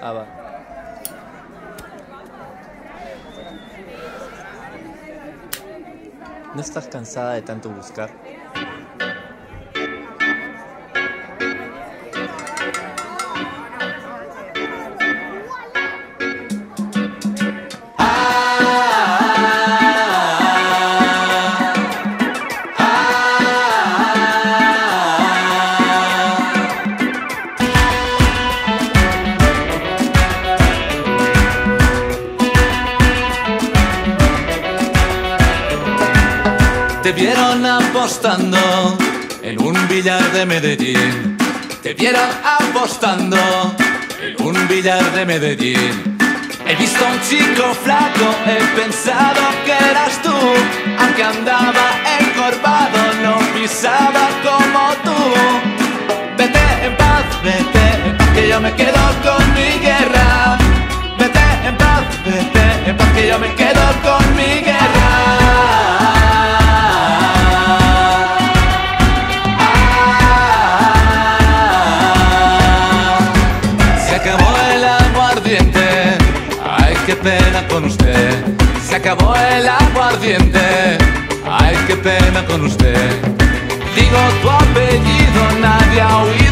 Ah, va. ¿No estás cansada de tanto buscar? Te vieron apostando en un billar de Medellín. Te vieron apostando en un billar de Medellín. He visto a un chico flaco, he pensado que eras tú. Aunque andaba pena con usted. Se acabó el aguardiente, ay qué pena con usted. Digo tu apellido, nadie ha oído